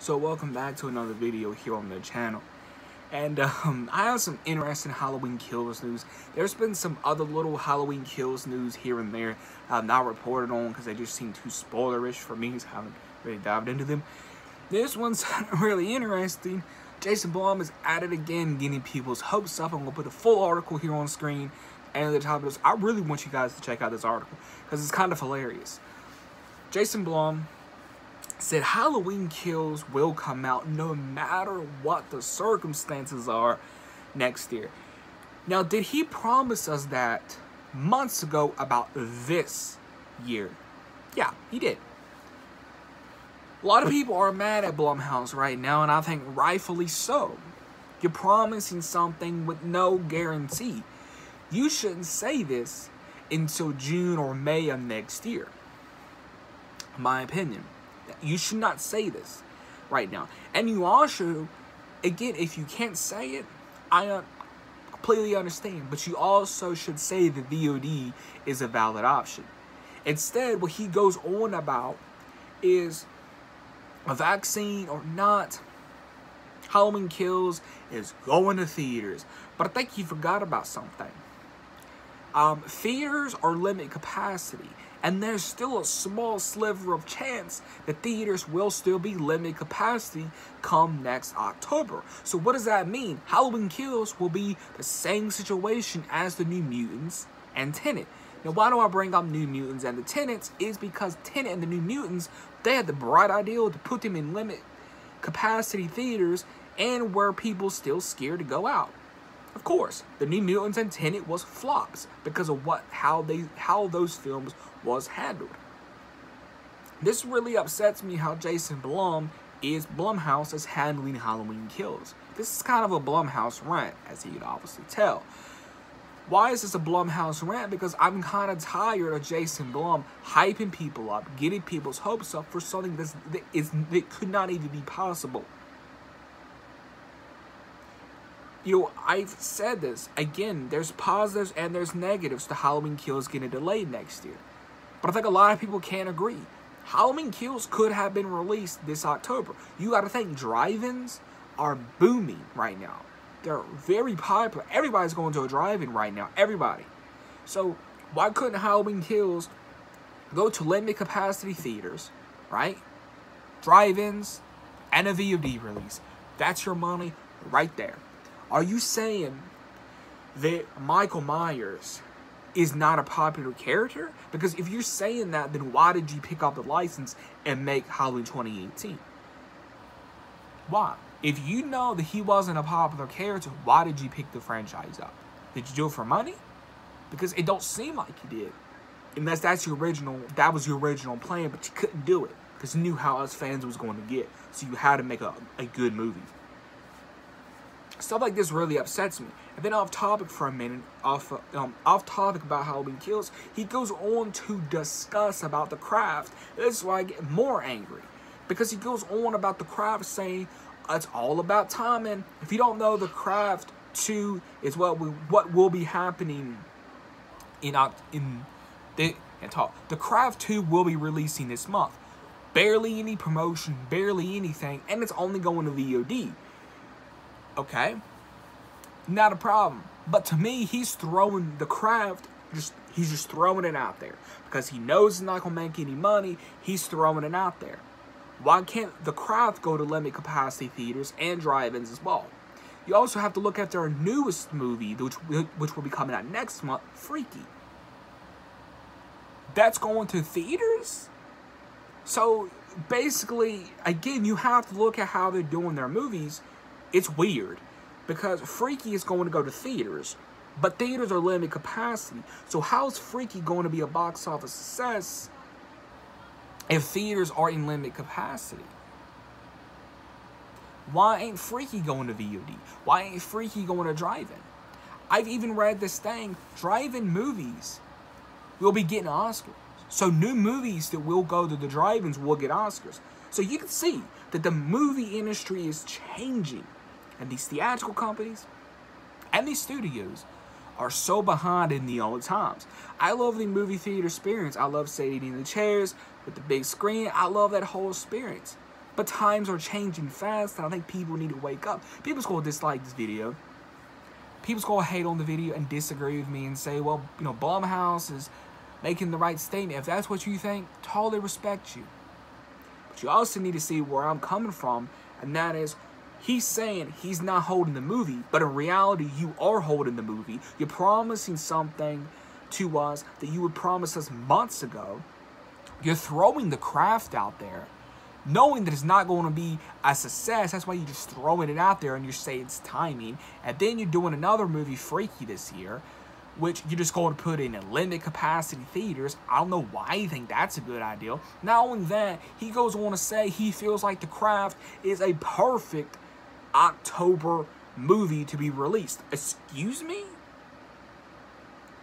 So welcome back to another video here on the channel. And um, I have some interesting Halloween Kills news. There's been some other little Halloween Kills news here and there I've not reported on because they just seem too spoilerish for me, I haven't really dived into them. This one's really interesting. Jason Blum is at it again, getting people's hopes up. I'm going to put the full article here on screen. And at the top of this, I really want you guys to check out this article because it's kind of hilarious. Jason Blum said Halloween Kills will come out no matter what the circumstances are next year. Now, did he promise us that months ago about this year? Yeah, he did. A lot of people are mad at Blumhouse right now, and I think rightfully so. You're promising something with no guarantee. You shouldn't say this until June or May of next year. My opinion. You should not say this right now. And you also, again, if you can't say it, I uh, completely understand. But you also should say that VOD is a valid option. Instead, what he goes on about is a vaccine or not. Halloween Kills is going to theaters. But I think he forgot about something. Um, theaters are limited capacity, and there's still a small sliver of chance that theaters will still be limited capacity come next October. So what does that mean? Halloween Kills will be the same situation as the New Mutants and Tenet. Now, why do I bring up New Mutants and the Tenets? Is because Tenet and the New Mutants, they had the bright idea to put them in limit capacity theaters and where people still scared to go out. Of course, the New Mutants and Tenet was flops because of what how they how those films was handled. This really upsets me how Jason Blum is Blumhouse is handling Halloween Kills. This is kind of a Blumhouse rant, as he could obviously tell. Why is this a Blumhouse rant? Because I'm kind of tired of Jason Blum hyping people up, getting people's hopes up for something that's, that, is, that could not even be possible you know, I've said this again. There's positives and there's negatives to Halloween Kills getting delayed next year, but I think a lot of people can't agree. Halloween Kills could have been released this October. You got to think drive-ins are booming right now. They're very popular. Everybody's going to a drive-in right now. Everybody. So why couldn't Halloween Kills go to limited capacity theaters, right? Drive-ins and a VOD release. That's your money right there. Are you saying that Michael Myers is not a popular character? Because if you're saying that, then why did you pick up the license and make Halloween 2018? Why? If you know that he wasn't a popular character, why did you pick the franchise up? Did you do it for money? Because it don't seem like you did. Unless that's your original, that was your original plan, but you couldn't do it. Because you knew how us fans was going to get. So you had to make a, a good movie. Stuff like this really upsets me. And then off topic for a minute, off um, off topic about Halloween Kills, he goes on to discuss about the craft. This is why I get more angry. Because he goes on about the craft saying it's all about timing. If you don't know the craft 2 is what we what will be happening in in the and talk. The craft 2 will be releasing this month. Barely any promotion, barely anything, and it's only going to VOD. Okay? Not a problem. But to me, he's throwing the craft, just he's just throwing it out there. Because he knows he's not going to make any money, he's throwing it out there. Why can't the craft go to limited capacity theaters and drive-ins as well? You also have to look at their newest movie, which, which will be coming out next month, Freaky. That's going to theaters? So, basically, again, you have to look at how they're doing their movies it's weird because Freaky is going to go to theaters, but theaters are limited capacity. So how's Freaky going to be a box office success if theaters are in limited capacity? Why ain't Freaky going to VOD? Why ain't Freaky going to drive-in? I've even read this thing, drive-in movies will be getting Oscars. So new movies that will go to the drive-ins will get Oscars. So you can see that the movie industry is changing. And these theatrical companies and these studios are so behind in the old times. I love the movie theater experience. I love sitting in the chairs with the big screen. I love that whole experience. But times are changing fast, and I think people need to wake up. People's gonna dislike this video. People's gonna hate on the video and disagree with me and say, well, you know, Blumhouse is making the right statement. If that's what you think, totally respect you. But you also need to see where I'm coming from, and that is he's saying he's not holding the movie, but in reality, you are holding the movie. You're promising something to us that you would promise us months ago. You're throwing the craft out there, knowing that it's not going to be a success. That's why you're just throwing it out there and you say it's timing. And then you're doing another movie, Freaky, this year, which you're just going to put in a limited capacity theaters. I don't know why you think that's a good idea. Not only that, he goes on to say he feels like The Craft is a perfect October movie to be released. Excuse me?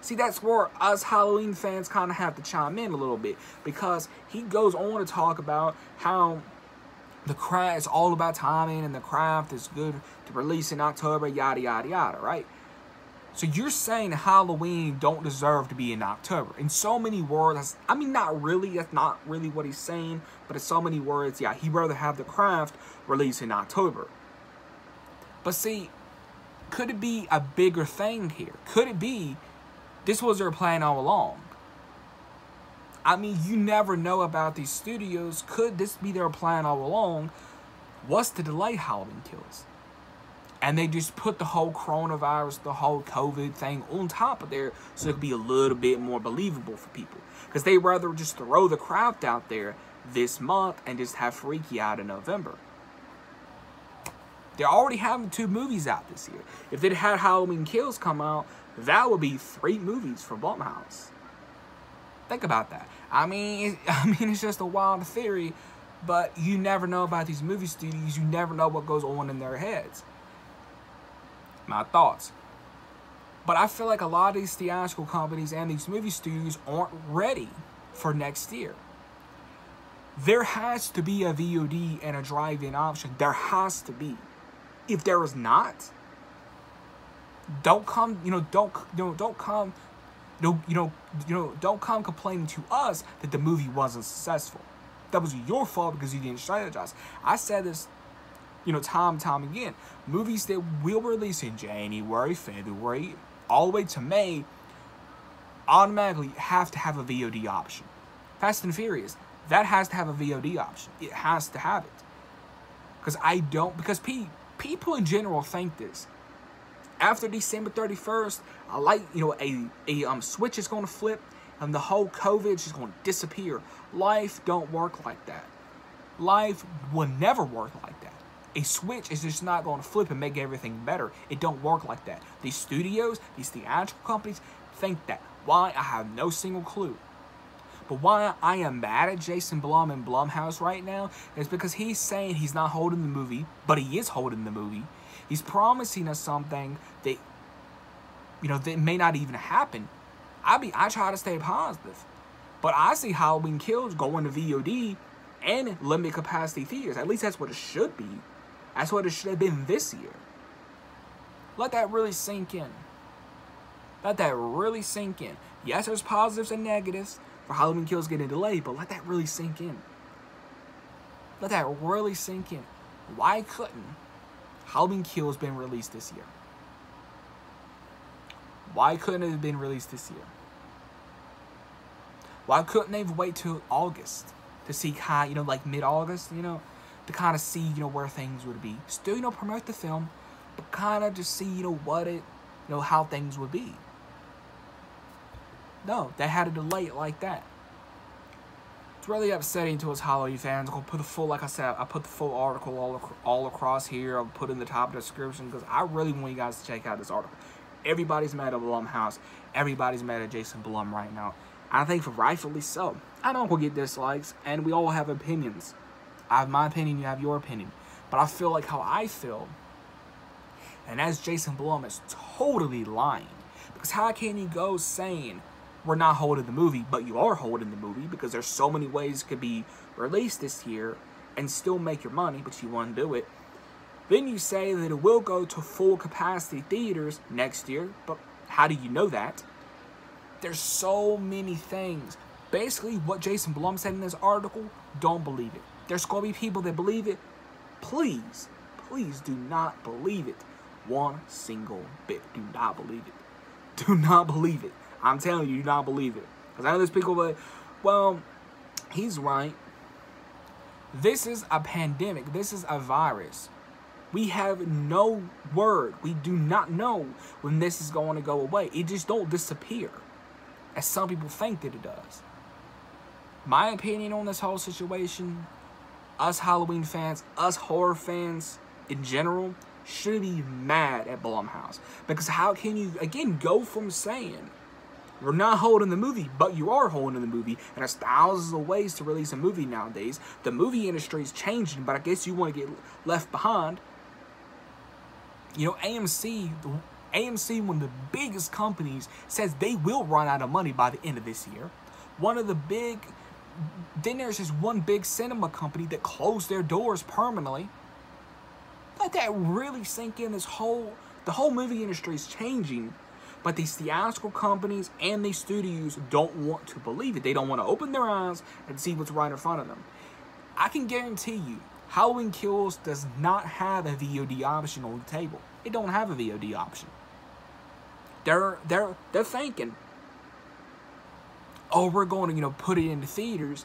See, that's where us Halloween fans kind of have to chime in a little bit because he goes on to talk about how the craft is all about timing and the craft is good to release in October, yada, yada, yada, right? So you're saying Halloween don't deserve to be in October. In so many words, I mean, not really, that's not really what he's saying, but in so many words, yeah, he'd rather have the craft release in October. But see, could it be a bigger thing here? Could it be this was their plan all along? I mean, you never know about these studios. Could this be their plan all along? Was to delay Halloween Kills? And they just put the whole coronavirus, the whole COVID thing on top of there so it could be a little bit more believable for people. Because they rather just throw the craft out there this month and just have Freaky out in November. They're already having two movies out this year. If they'd had Halloween Kills come out, that would be three movies for Blumhouse. Think about that. I mean, I mean, it's just a wild theory, but you never know about these movie studios. You never know what goes on in their heads. My thoughts. But I feel like a lot of these theatrical companies and these movie studios aren't ready for next year. There has to be a VOD and a drive-in option. There has to be. If there is not, don't come, you know, don't, you know, don't come, know, you know, you know, don't come complaining to us that the movie wasn't successful. That was your fault because you didn't strategize. I said this, you know, time time again. Movies that will release in January, February, all the way to May, automatically have to have a VOD option. Fast and Furious, that has to have a VOD option. It has to have it. Because I don't, because Pete, people in general think this. After December 31st, a light, you know, a, a um, switch is going to flip and the whole COVID is going to disappear. Life don't work like that. Life will never work like that. A switch is just not going to flip and make everything better. It don't work like that. These studios, these theatrical companies think that. Why? I have no single clue. But why I am mad at Jason Blum and Blumhouse right now is because he's saying he's not holding the movie, but he is holding the movie. He's promising us something that, you know, that may not even happen. I be I try to stay positive, but I see Halloween Kills going to VOD and limited capacity theaters. At least that's what it should be. That's what it should have been this year. Let that really sink in. Let that really sink in. Yes, there's positives and negatives for Halloween Kills getting delayed, but let that really sink in. Let that really sink in. Why couldn't Halloween Kills been released this year? Why couldn't it have been released this year? Why couldn't they wait till August to see kind, you know, like mid-August, you know, to kind of see, you know, where things would be. Still, you know, promote the film, but kind of just see, you know, what it, you know, how things would be. No, they had to delay it like that. It's really upsetting to us Halloween fans. I'll put the full, like I said, I put the full article all, ac all across here. I'll put in the top description because I really want you guys to check out this article. Everybody's mad at Blumhouse. Everybody's mad at Jason Blum right now. I think rightfully so. I know we'll get dislikes, and we all have opinions. I have my opinion, you have your opinion. But I feel like how I feel, and as Jason Blum is totally lying. Because how can you go saying, we're not holding the movie, but you are holding the movie because there's so many ways it could be released this year and still make your money, but you want to do it. Then you say that it will go to full capacity theaters next year, but how do you know that? There's so many things. Basically, what Jason Blum said in this article, don't believe it. There's going to be people that believe it. Please, please do not believe it. One single bit. Do not believe it. Do not believe it. I'm telling you, you do not believe it. Because I know there's people like, well, he's right. This is a pandemic. This is a virus. We have no word. We do not know when this is going to go away. It just don't disappear, as some people think that it does. My opinion on this whole situation, us Halloween fans, us horror fans in general, should be mad at Blumhouse. Because how can you, again, go from saying, we're not holding the movie, but you are holding the movie, and there's thousands of ways to release a movie nowadays. The movie industry is changing, but I guess you want to get left behind. You know, AMC, AMC, one of the biggest companies, says they will run out of money by the end of this year. One of the big, then there's just one big cinema company that closed their doors permanently. Let that really sink in. This whole, the whole movie industry is changing, but these theatrical companies and these studios don't want to believe it. They don't want to open their eyes and see what's right in front of them. I can guarantee you, Halloween Kills does not have a VOD option on the table. It don't have a VOD option. They're they're they're thinking, oh, we're going to you know put it into theaters.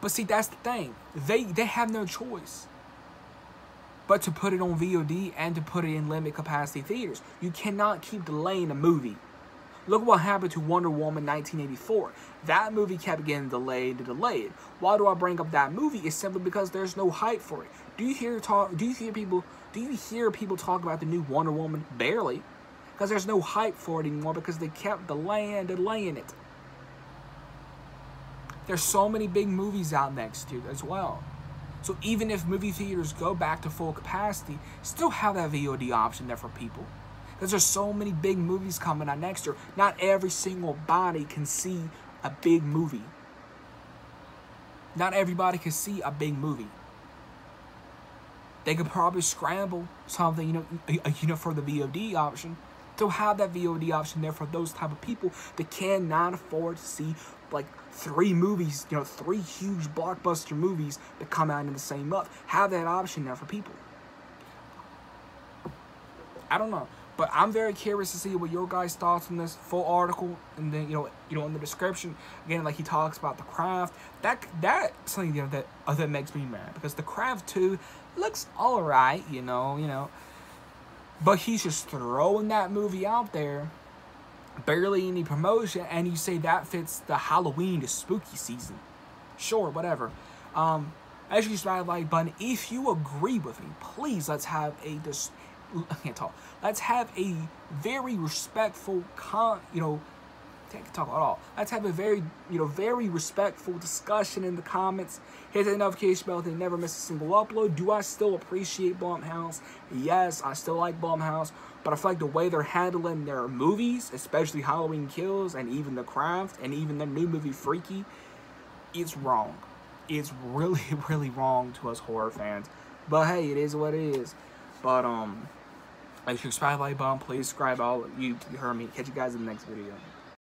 But see, that's the thing. They they have no choice but to put it on VOD and to put it in limited capacity theaters. You cannot keep delaying a movie. Look what happened to Wonder Woman 1984. That movie kept getting delayed and delayed. Why do I bring up that movie? It's simply because there's no hype for it. Do you hear talk? Do you hear people? Do you hear people talk about the new Wonder Woman? Barely, because there's no hype for it anymore because they kept delaying and delaying it. There's so many big movies out next year as well. So even if movie theaters go back to full capacity, still have that VOD option there for people. Because there's so many big movies coming out next year. Not every single body can see a big movie. Not everybody can see a big movie. They could probably scramble something, you know, you know, for the VOD option. To have that VOD option there for those type of people that cannot afford to see like three movies, you know, three huge blockbuster movies that come out in the same month. Have that option there for people. I don't know. But I'm very curious to see what your guys' thoughts on this full article, and then you know, you know, in the description again, like he talks about the craft. That that something you know that uh, that makes me mad because the craft two looks all right, you know, you know, but he's just throwing that movie out there, barely any promotion, and you say that fits the Halloween, the spooky season. Sure, whatever. Um, as you smash like button, if you agree with me, please let's have a dis I can't talk. Let's have a very respectful, con, you know, talk at all. Let's have a very, you know, very respectful discussion in the comments. Hit the notification bell to never miss a single upload. Do I still appreciate Blumhouse? Yes, I still like Blumhouse, but I feel like the way they're handling their movies, especially Halloween Kills and even The Craft and even their new movie Freaky, it's wrong. It's really, really wrong to us horror fans. But hey, it is what it is. But um, sure you subscribe, like bomb, please subscribe all you, you heard me. Catch you guys in the next video.